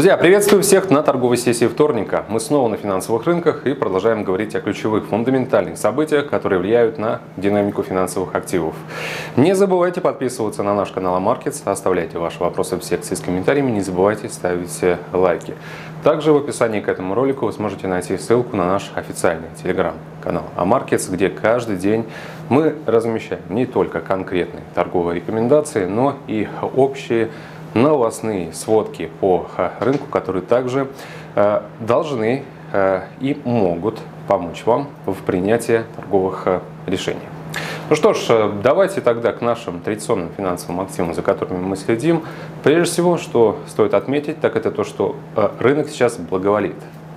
Друзья, приветствую всех на торговой сессии вторника. Мы снова на финансовых рынках и продолжаем говорить о ключевых фундаментальных событиях, которые влияют на динамику финансовых активов. Не забывайте подписываться на наш канал AMarkets, оставляйте ваши вопросы в секции с комментариями, не забывайте ставить лайки. Также в описании к этому ролику вы сможете найти ссылку на наш официальный телеграм-канал AMarkets, где каждый день мы размещаем не только конкретные торговые рекомендации, но и общие новостные сводки по рынку, которые также э, должны э, и могут помочь вам в принятии торговых э, решений. Ну что ж, давайте тогда к нашим традиционным финансовым активам, за которыми мы следим. Прежде всего, что стоит отметить, так это то, что рынок сейчас благоволит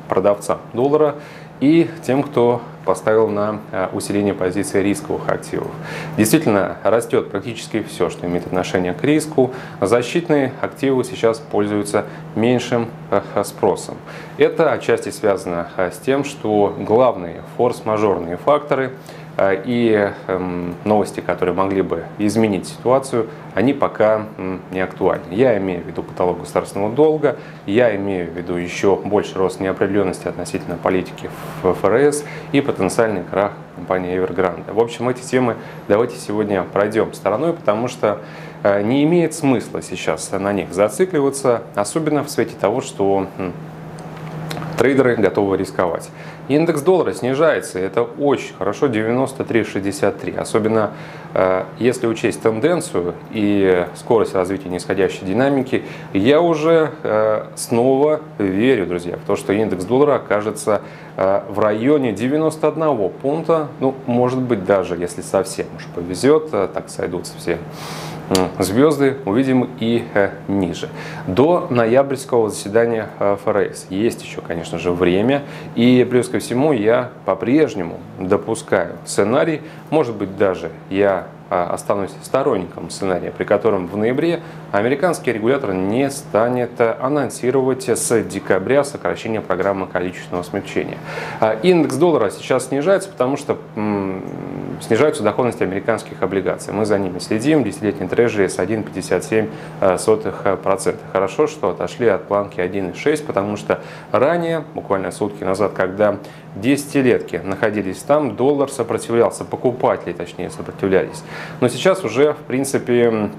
продавцам доллара и тем, кто поставил на э, усиление позиции рисковых активов. Действительно, растет практически все, что имеет отношение к риску. Защитные активы сейчас пользуются меньшим э, спросом. Это отчасти связано э, с тем, что главные форс-мажорные факторы – и эм, новости, которые могли бы изменить ситуацию, они пока не актуальны. Я имею в виду потолок государственного долга, я имею в виду еще больше рост неопределенности относительно политики в ФРС и потенциальный крах компании Evergrande. В общем, эти темы давайте сегодня пройдем стороной, потому что э, не имеет смысла сейчас на них зацикливаться, особенно в свете того, что трейдеры готовы рисковать. Индекс доллара снижается, это очень хорошо, 93,63. Особенно э, если учесть тенденцию и скорость развития нисходящей динамики, я уже э, снова верю, друзья, в то, что индекс доллара окажется э, в районе 91 пункта, ну, может быть, даже если совсем уж повезет, так сойдутся все звезды увидим и э, ниже. До ноябрьского заседания э, ФРС есть еще, конечно же, время. И плюс ко всему я по-прежнему допускаю сценарий, может быть даже я останусь сторонником сценария, при котором в ноябре американский регулятор не станет анонсировать с декабря сокращение программы количественного смягчения. Индекс доллара сейчас снижается, потому что снижаются доходности американских облигаций. Мы за ними следим. Десятилетний трежери с 1,57%. Хорошо, что отошли от планки 1,6, потому что ранее, буквально сутки назад, когда десятилетки находились там, доллар сопротивлялся, покупатели точнее сопротивлялись. Но сейчас уже, в принципе,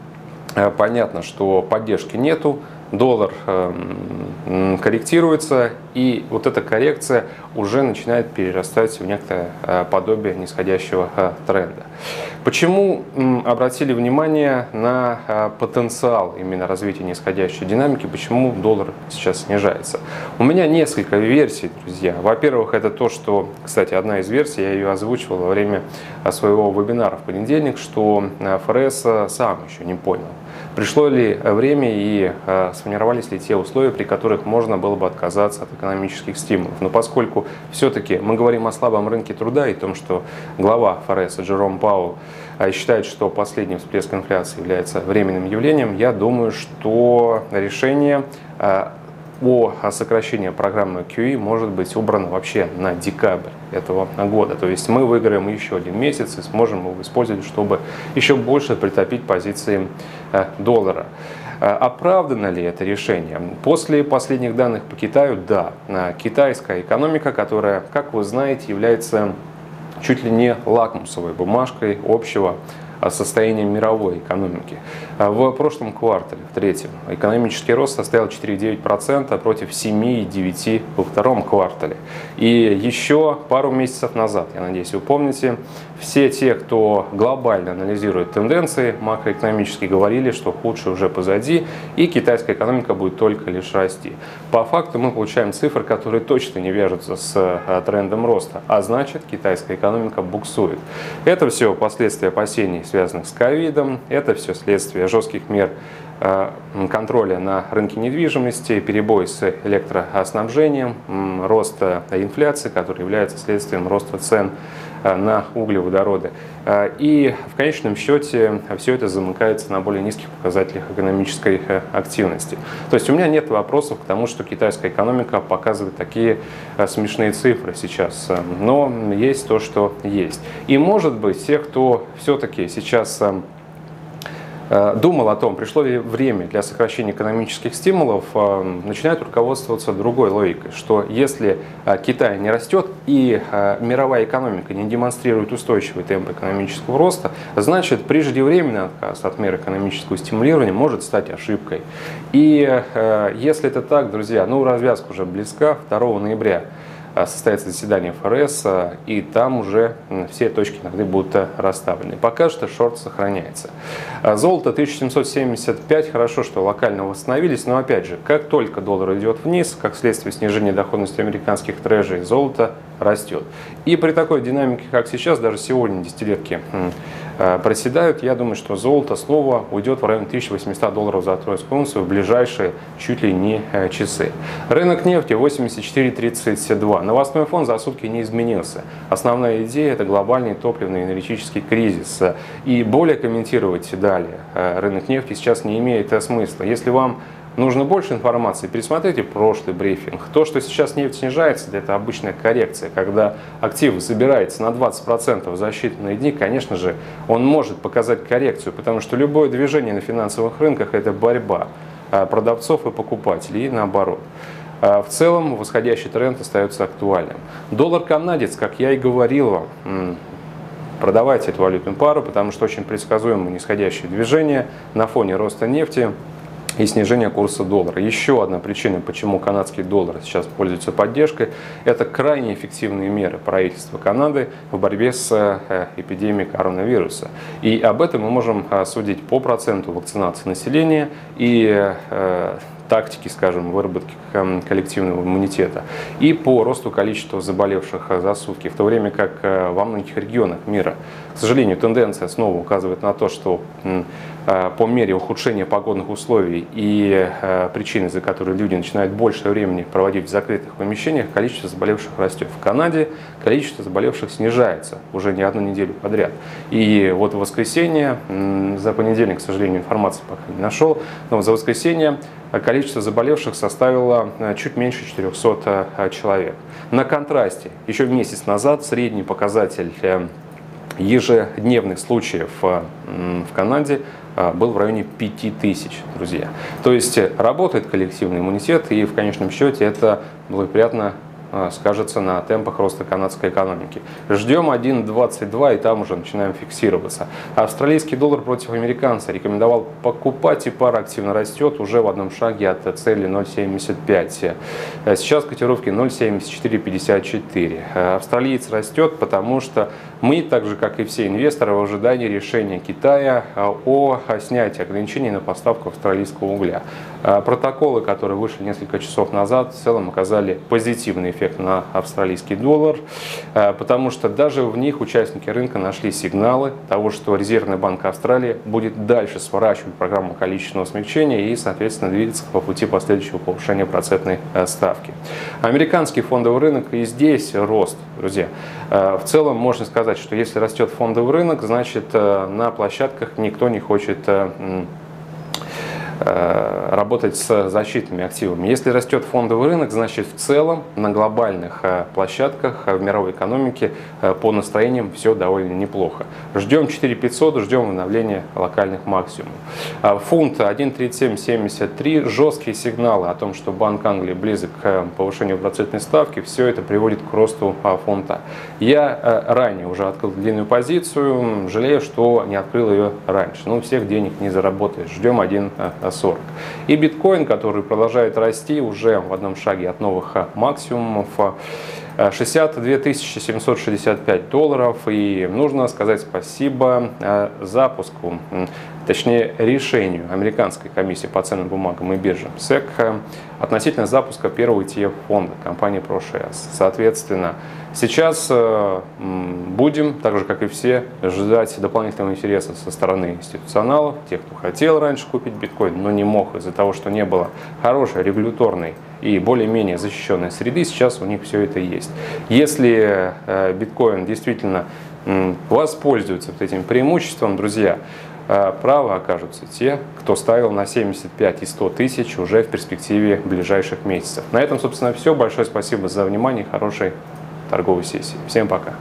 э, понятно, что поддержки нету, доллар эм, корректируется, и вот эта коррекция уже начинает перерастать в некое э, подобие нисходящего э, тренда. Почему обратили внимание на э, потенциал именно развития нисходящей динамики, почему доллар сейчас снижается? У меня несколько версий, друзья. Во-первых, это то, что, кстати, одна из версий, я ее озвучивал во время своего вебинара в понедельник, что ФРС сам еще не понял, Пришло ли время и э, сформировались ли те условия, при которых можно было бы отказаться от экономических стимулов? Но поскольку все-таки мы говорим о слабом рынке труда и том, что глава ФРС Джером Паул э, считает, что последний всплеск инфляции является временным явлением, я думаю, что решение э, о сокращении программы QE может быть убрано вообще на декабрь этого года. То есть мы выиграем еще один месяц и сможем его использовать, чтобы еще больше притопить позиции э, доллара. Э, оправдано ли это решение? После последних данных по Китаю, да. Э, китайская экономика, которая, как вы знаете, является чуть ли не лакмусовой бумажкой общего состоянием мировой экономики. А в прошлом квартале, в третьем, экономический рост составил 4,9% против 7,9% во втором квартале. И еще пару месяцев назад, я надеюсь, вы помните, все те, кто глобально анализирует тенденции макроэкономические, говорили, что худшее уже позади, и китайская экономика будет только лишь расти. По факту мы получаем цифры, которые точно не вяжутся с э, трендом роста, а значит китайская экономика буксует. Это все последствия опасений, связанных с ковидом, это все следствие жестких мер э, контроля на рынке недвижимости, перебой с электроснабжением, рост инфляции, который является следствием роста цен на углеводороды. Э, и в конечном счете все это замыкается на более низких показателях экономической э, активности. То есть у меня нет вопросов к тому, что китайская экономика показывает такие смешные цифры сейчас. Но есть то, что есть. И может быть, те, кто все-таки сейчас Э, думал о том, пришло ли время для сокращения экономических стимулов, э, начинает руководствоваться другой логикой, что если э, Китай не растет и мировая экономика не демонстрирует устойчивый темп экономического роста, значит преждевременный отказ от мер экономического стимулирования может стать ошибкой. И если это так, друзья, ну развязка уже близка, 2 ноября Э, состоится заседание ФРС, э, и там уже все точки над будут э, расставлены. Пока что шорт сохраняется. Золото 1775, хорошо, что локально восстановились, но опять же, как только доллар идет вниз, как следствие снижения доходности американских трежей, золото растет. И при такой динамике, как сейчас, даже сегодня десятилетки проседают, я думаю, что золото слово уйдет в район 1800 долларов за тройскую унцию в ближайшие чуть ли не э, часы. Рынок нефти 84.32. Новостной фон за сутки не изменился. Основная идея – это глобальный топливный энергетический кризис. И более комментировать далее э, рынок нефти сейчас не имеет смысла. Если вам нужно больше информации, пересмотрите прошлый брифинг. То, что сейчас нефть снижается, это обычная коррекция. Когда актив забирается на 20% за считанные дни, конечно же, он может показать коррекцию, потому что любое движение на финансовых рынках – это борьба а, продавцов и покупателей, и наоборот. А, в целом восходящий тренд остается актуальным. Доллар канадец, как я и говорил вам, продавайте эту валютную пару, потому что очень предсказуемое нисходящее движение на фоне роста нефти – и снижение курса доллара. Еще одна причина, почему канадский доллар сейчас пользуется поддержкой, это крайне эффективные меры правительства Канады в борьбе с э, эпидемией коронавируса. И об этом мы можем э, судить по проценту вакцинации населения и э, тактики, скажем, выработки коллективного иммунитета и по росту количества заболевших за сутки, в то время как э, во многих регионах мира, к сожалению, тенденция снова указывает на то, что э, по мере ухудшения погодных условий и э, причины, за которые люди начинают больше времени проводить в закрытых помещениях, количество заболевших растет. В Канаде количество заболевших снижается уже не одну неделю подряд. И вот в воскресенье, за понедельник, к сожалению, информации пока не нашел, но за воскресенье количество заболевших составило э, чуть меньше 400 э, человек. На контрасте, еще месяц назад средний показатель э, ежедневных случаев в Канаде был в районе 5000, друзья. То есть работает коллективный иммунитет, и в конечном счете это благоприятно а, скажется на темпах роста канадской экономики. Ждем 1.22 и там уже начинаем фиксироваться. Австралийский доллар против американца рекомендовал покупать и пара активно растет уже в одном шаге от цели 0.75. Сейчас котировки 0.7454. Австралиец растет, потому что мы, так же как и все инвесторы, в ожидании решения Китая о снятии ограничений на поставку австралийского угля. Протоколы, которые вышли несколько часов назад, в целом оказали позитивный эффект на австралийский доллар, э, потому что даже в них участники рынка нашли сигналы того, что Резервный банк Австралии будет дальше сворачивать программу количественного смягчения и, соответственно, двигаться по пути последующего повышения процентной э, ставки. Американский фондовый рынок и здесь рост, друзья. В целом можно сказать, что если растет фондовый рынок, значит на площадках никто не хочет работать с защитными активами. Если растет фондовый рынок, значит в целом на глобальных э, площадках э, в мировой экономике по настроениям все довольно неплохо. Ждем 4500, ждем обновления локальных максимумов. Фунт 1.3773, жесткие сигналы о том, что Банк Англии близок к повышению процентной ставки, все это приводит к росту фунта. Я ранее уже открыл длинную позицию, жалею, что не открыл ее раньше. Ну, всех денег не заработаешь. Ждем 1 40. И биткоин, который продолжает расти уже в одном шаге от новых а, максимумов. 62 а, 765 долларов. И нужно сказать спасибо а, запуску, точнее решению Американской комиссии по ценным бумагам и биржам СЭК относительно запуска первого ETF-фонда компании ProShares. Соответственно, сейчас э, будем, так же как и все, ждать дополнительного интереса со стороны институционалов, тех, кто хотел раньше купить биткоин, но не мог из-за того, что не было хорошей регуляторной и более-менее защищенной среды, сейчас у них все это есть. Если э, биткоин действительно воспользуется вот этим преимуществом, друзья, а право окажутся те, кто ставил на 75 и 100 тысяч уже в перспективе ближайших месяцев. На этом, собственно, все. Большое спасибо за внимание и хорошей торговой сессии. Всем пока.